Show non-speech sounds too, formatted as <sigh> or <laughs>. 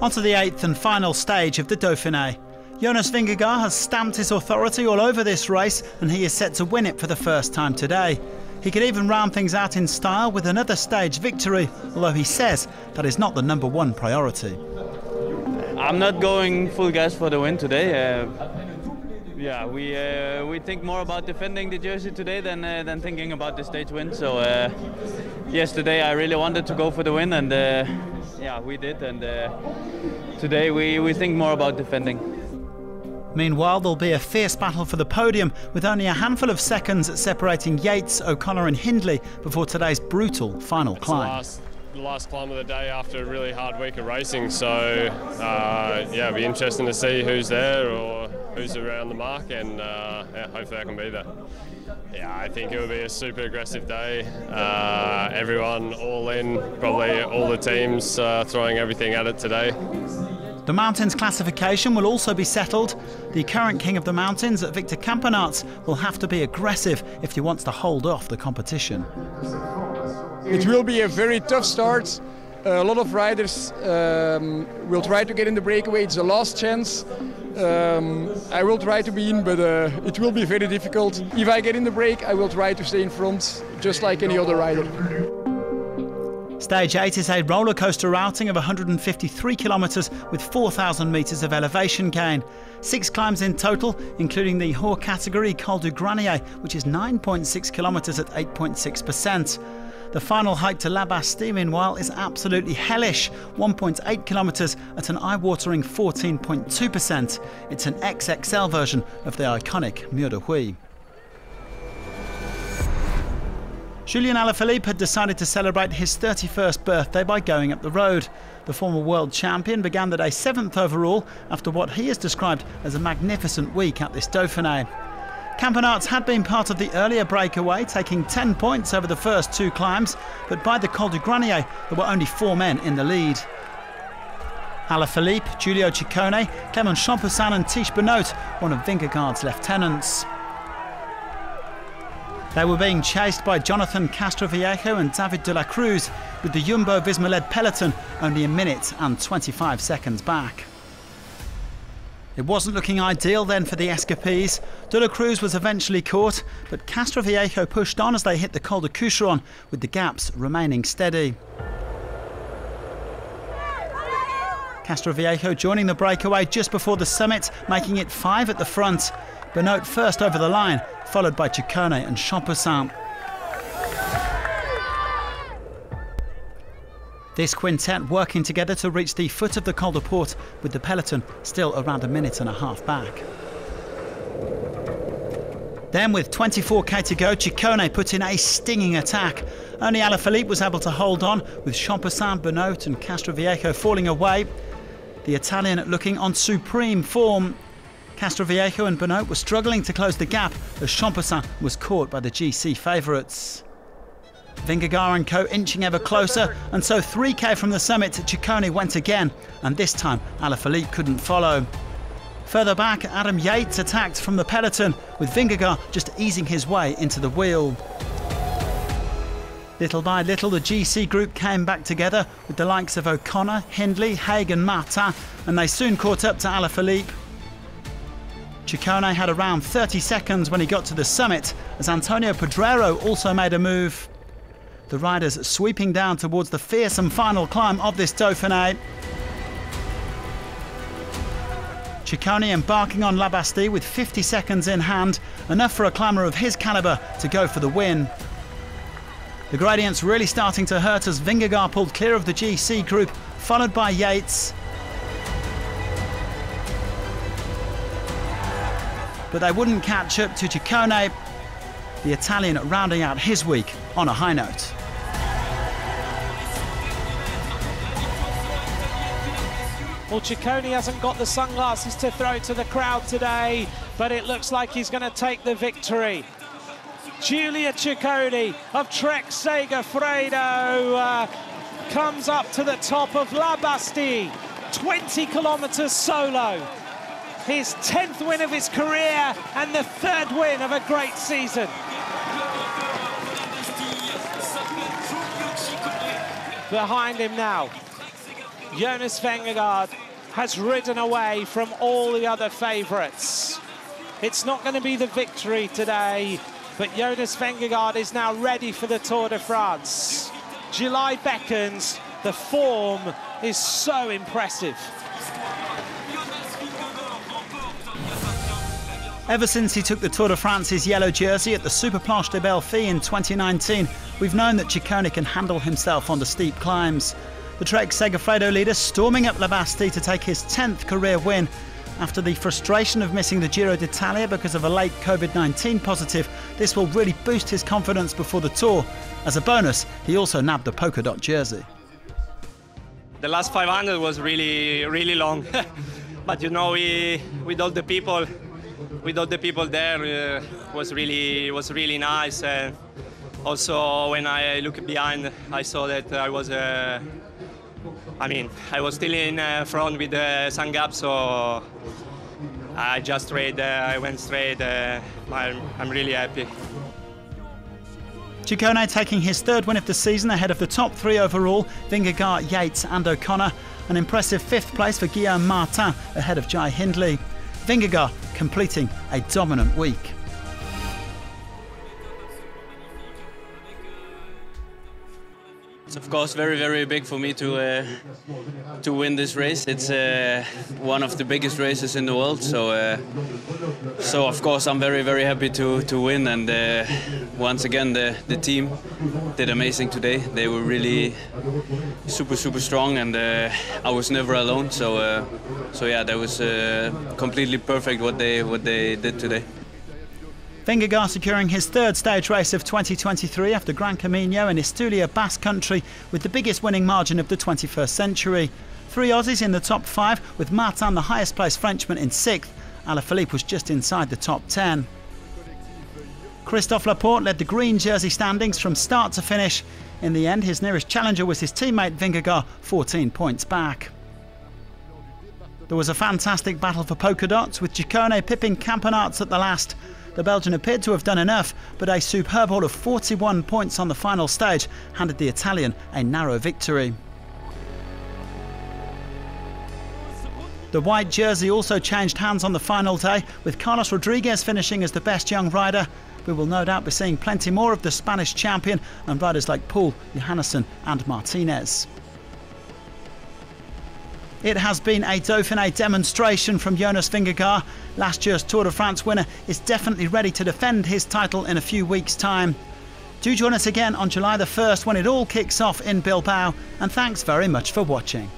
Onto the eighth and final stage of the Dauphiné. Jonas Vingegaard has stamped his authority all over this race and he is set to win it for the first time today. He could even round things out in style with another stage victory, although he says that is not the number one priority. I'm not going full gas for the win today. Uh, yeah, we uh, we think more about defending the jersey today than uh, than thinking about the stage win. So uh, yesterday I really wanted to go for the win, and uh, yeah, we did. And uh, today we we think more about defending. Meanwhile, there'll be a fierce battle for the podium with only a handful of seconds separating Yates, O'Connor, and Hindley before today's brutal final climb the last climb of the day after a really hard week of racing. So uh, yeah, it'll be interesting to see who's there or who's around the mark, and uh, yeah, hopefully I can be there. Yeah, I think it will be a super aggressive day. Uh, everyone all in, probably all the teams uh, throwing everything at it today. The mountains classification will also be settled. The current king of the mountains, Victor Campenaerts, will have to be aggressive if he wants to hold off the competition. It will be a very tough start. Uh, a lot of riders um, will try to get in the breakaway. It's the last chance. Um, I will try to be in, but uh, it will be very difficult. If I get in the break, I will try to stay in front, just like any other rider. Stage 8 is a roller coaster routing of 153 kilometres with 4,000 metres of elevation gain. Six climbs in total, including the Haut category Col du Granier, which is 9.6 kilometres at 8.6%. The final hike to La Bastille, meanwhile, is absolutely hellish 1.8 kilometres at an eye watering 14.2%. It's an XXL version of the iconic Mur de Huy. Julian Alaphilippe had decided to celebrate his 31st birthday by going up the road. The former world champion began the day 7th overall after what he has described as a magnificent week at this Dauphiné. Campenaerts had been part of the earlier breakaway, taking 10 points over the first two climbs, but by the Col du Granier, there were only four men in the lead. Alaphilippe, Giulio Ciccone, Clement Champoussin and Tiesj Benoot, one of Vingegaard's lieutenants. They were being chased by Jonathan Castroviejo and David de la Cruz, with the Jumbo Visma led peloton only a minute and 25 seconds back. It wasn't looking ideal then for the escapees. De la Cruz was eventually caught, but Castroviejo pushed on as they hit the Col de Cucheron, with the gaps remaining steady. Castroviejo joining the breakaway just before the summit, making it five at the front. Benoot first over the line, followed by Ciccone and Champoussin. This quintet working together to reach the foot of the Col de Porte with the peloton still around a minute and a half back. Then with 24k to go, Ciccone put in a stinging attack. Only Alaphilippe was able to hold on with Champoussin, Benoot and Castroviejo falling away. The Italian looking on supreme form. Castroviejo and Benoot were struggling to close the gap as Champoussin was caught by the GC favourites. Vingegaard and co inching ever closer, and so 3k from the summit, Ciccone went again, and this time Alaphilippe couldn't follow. Further back, Adam Yates attacked from the peloton, with Vingegaard just easing his way into the wheel. Little by little, the GC group came back together with the likes of O'Connor, Hindley, Haig and Martin, and they soon caught up to Alaphilippe. Ciccone had around 30 seconds when he got to the summit, as Antonio Pedrero also made a move. The riders sweeping down towards the fearsome final climb of this Dauphiné. Ciccone embarking on La with 50 seconds in hand, enough for a climber of his calibre to go for the win. The gradient's really starting to hurt as Vingegaard pulled clear of the GC group, followed by Yates. But they wouldn't catch up to Ciccone, the Italian rounding out his week on a high note. Well, Ciccone hasn't got the sunglasses to throw to the crowd today, but it looks like he's going to take the victory. Giulio Ciccone of Trek Segafredo uh, comes up to the top of La Bastille, 20 kilometres solo. His 10th win of his career and the third win of a great season. Behind him now, Jonas Vingegaard has ridden away from all the other favourites. It's not going to be the victory today, but Jonas Vingegaard is now ready for the Tour de France. July beckons, the form is so impressive. Ever since he took the Tour de France's yellow jersey at the Super Planche des Belles Filles in 2019, we've known that Ciccone can handle himself on the steep climbs. The Trek Segafredo leader storming up La Bastille to take his 10th career win. After the frustration of missing the Giro d'Italia because of a late COVID 19 positive, this will really boost his confidence before the Tour. As a bonus, he also nabbed the polka dot jersey. The last 500 was really, really long. <laughs> but you know, we, with all the people, with all the people there, uh, was really was really nice. And also, when I look behind, I saw that I was. Uh, I mean, I was still in uh, front with the sun gap, so I just straight. Uh, I went straight. Uh, I'm, I'm really happy. Ciccone taking his third win of the season ahead of the top three overall, Vingegaard, Yates and O'Connor. An impressive fifth place for Guillaume Martin ahead of Jai Hindley. Vingegaard completing a dominant week. It's of course very very big for me to uh, to win this race. It's uh, one of the biggest races in the world, so uh, so of course I'm very very happy to to win. And uh, once again the the team did amazing today. They were really super super strong, and uh, I was never alone. So uh, so yeah, that was completely perfect what they what they did today. Vingegaard securing his third stage race of 2023 after Gran Camino in Itzulia Basque Country with the biggest winning margin of the 21st century. Three Aussies in the top five, with Martin the highest placed Frenchman in sixth. Alaphilippe was just inside the top 10. Christophe Laporte led the green jersey standings from start to finish. In the end, his nearest challenger was his teammate Vingegaard, 14 points back. There was a fantastic battle for polka dots, with Ciccone pipping Campenaerts at the last. The Belgian appeared to have done enough, but a superb haul of 41 points on the final stage handed the Italian a narrow victory. The white jersey also changed hands on the final day, with Carlos Rodriguez finishing as the best young rider. We will no doubt be seeing plenty more of the Spanish champion and riders like Poole, Johannessen and Martinez. It has been a Dauphiné demonstration from Jonas Vingegaard. Last year's Tour de France winner is definitely ready to defend his title in a few weeks' time. Do join us again on July the 1st when it all kicks off in Bilbao, and thanks very much for watching.